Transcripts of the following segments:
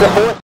the.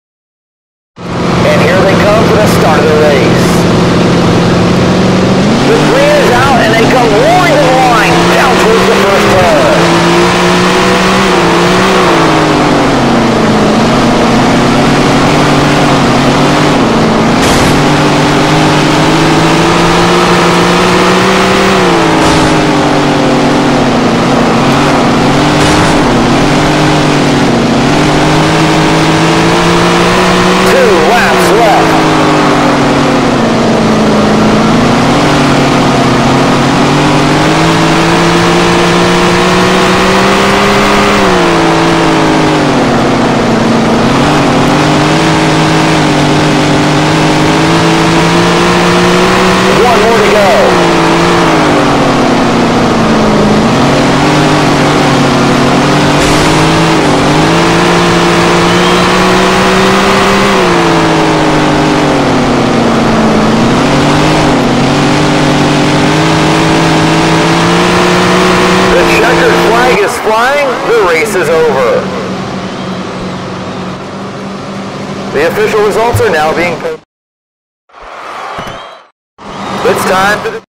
The official results are now being posted. It's time for the...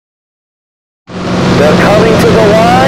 They're coming to the line.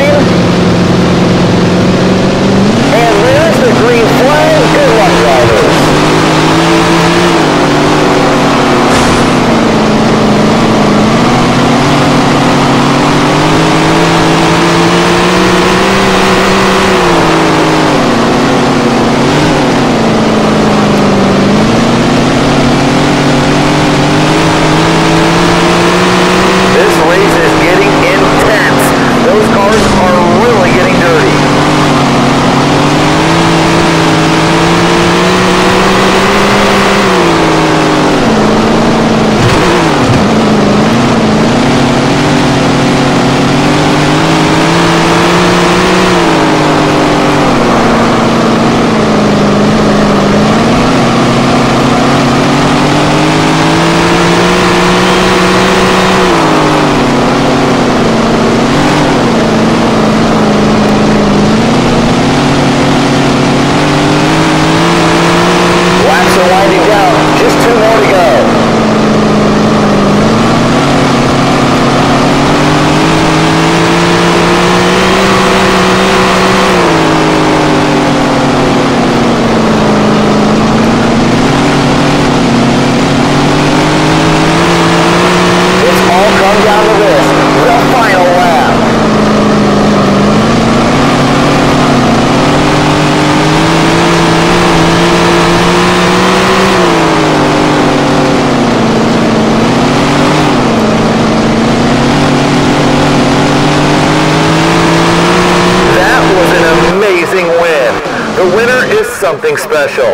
amazing win. The winner is something special.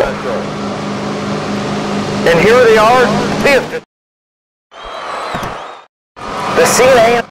And here they are, the, CNA.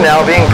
now being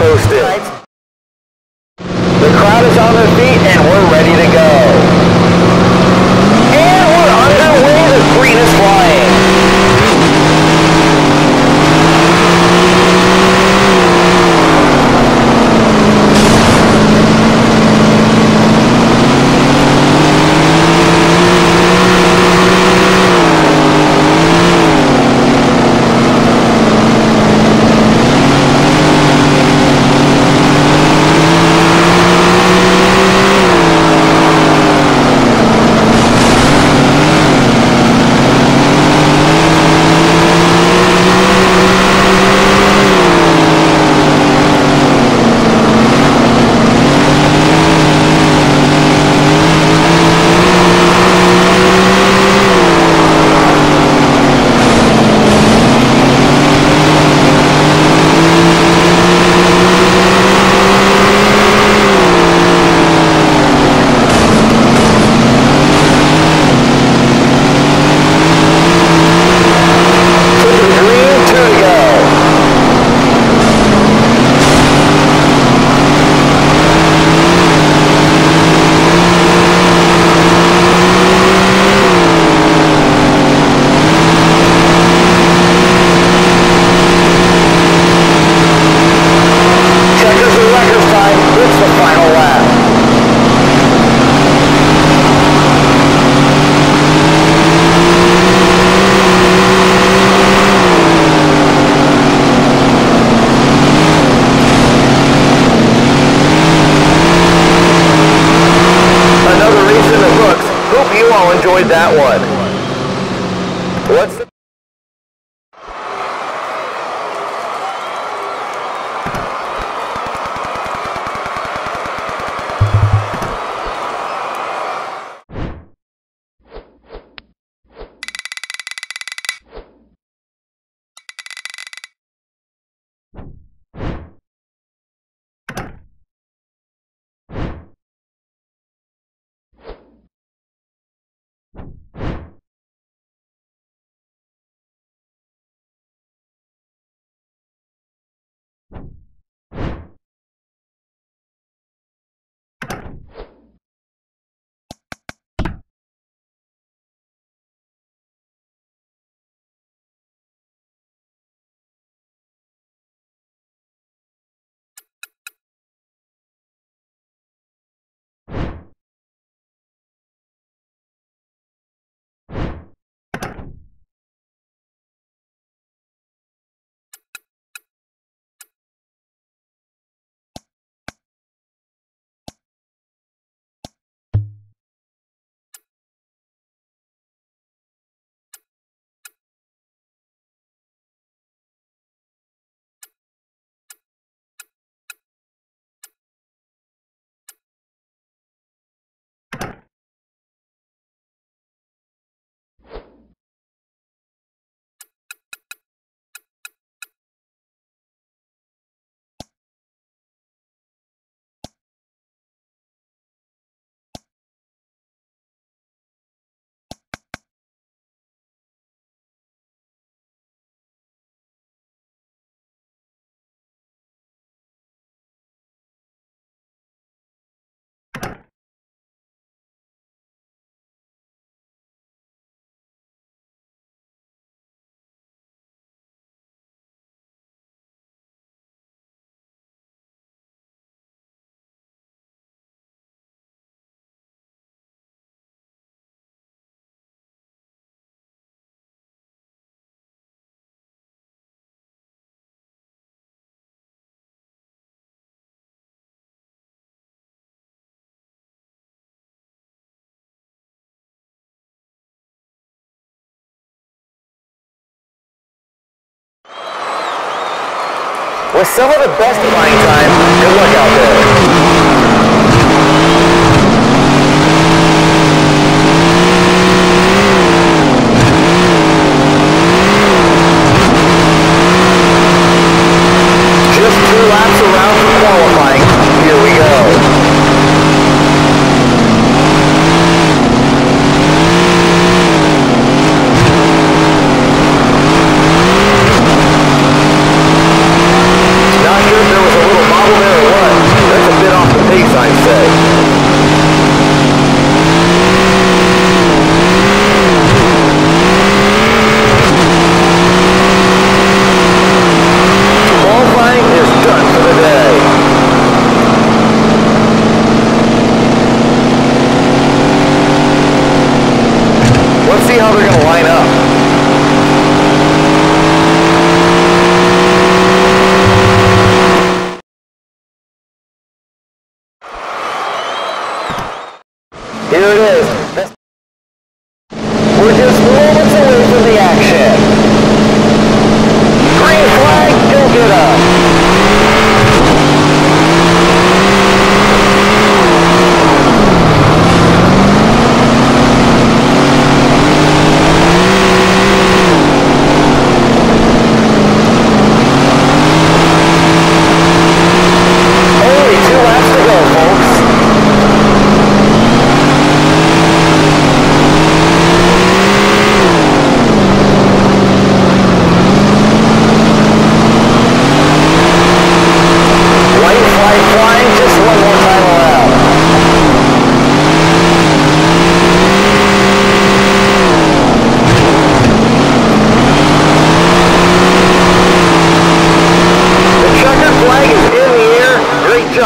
with some of the best flying time. Good luck out there.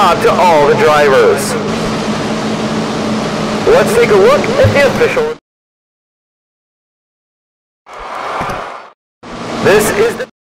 job to all the drivers. Let's take a look at the official. This is the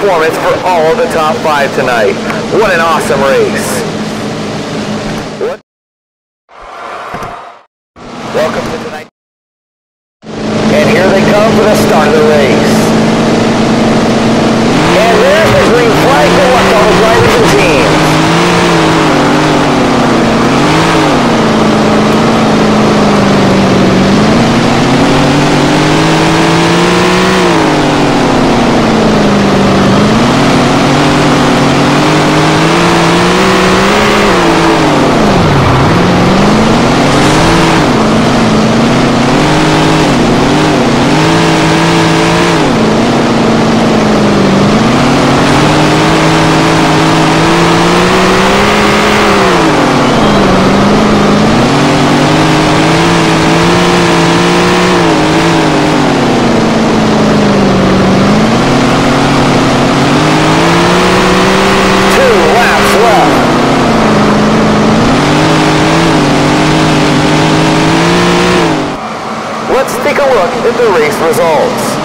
performance for all of the top five tonight. What an awesome race. What? Welcome to tonight. And here they come for the start of the race. And there's the green flag for what all the drivers and teams. Two laps left. Let's take a look at the race results.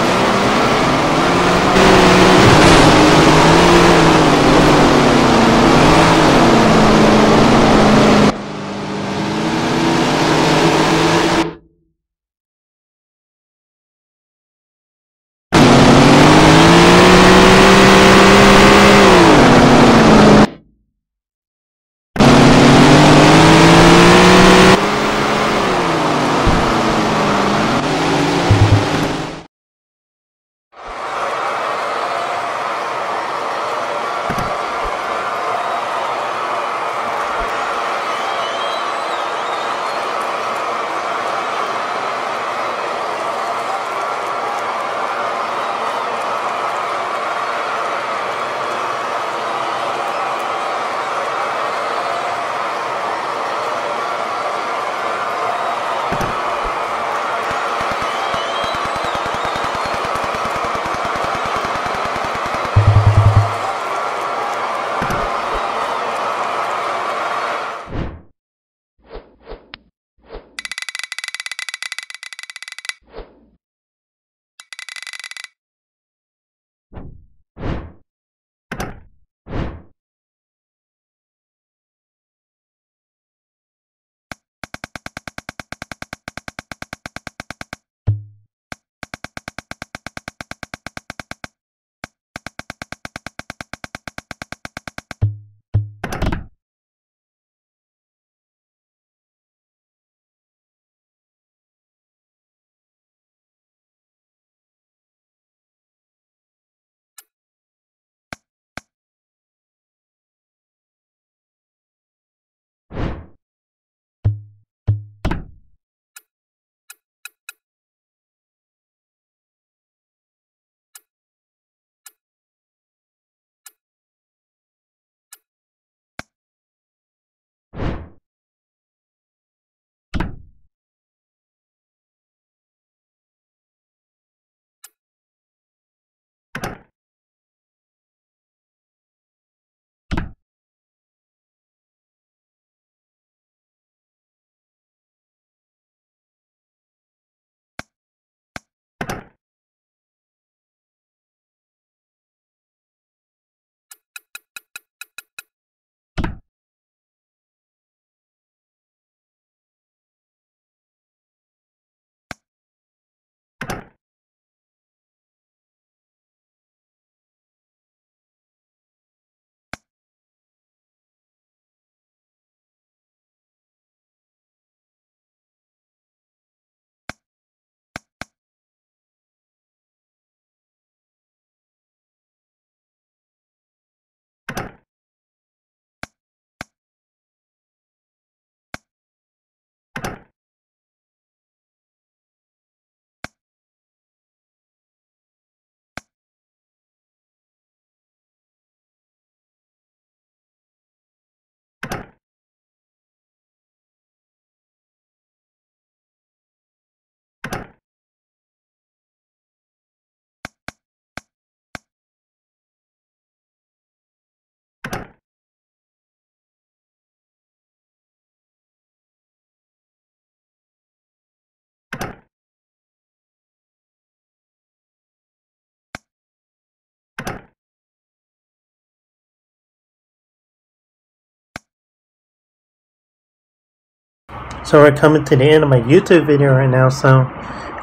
So we're coming to the end of my YouTube video right now, so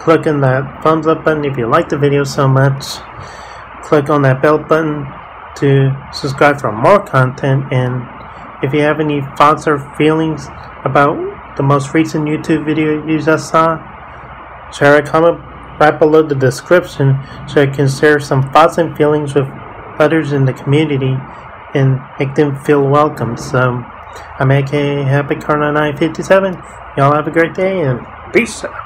click on that thumbs up button if you like the video so much. Click on that bell button to subscribe for more content and if you have any thoughts or feelings about the most recent YouTube video you just saw, share a comment right below the description so I can share some thoughts and feelings with others in the community and make them feel welcome. So I'm AK Happy Car 957. Y'all have a great day and peace out.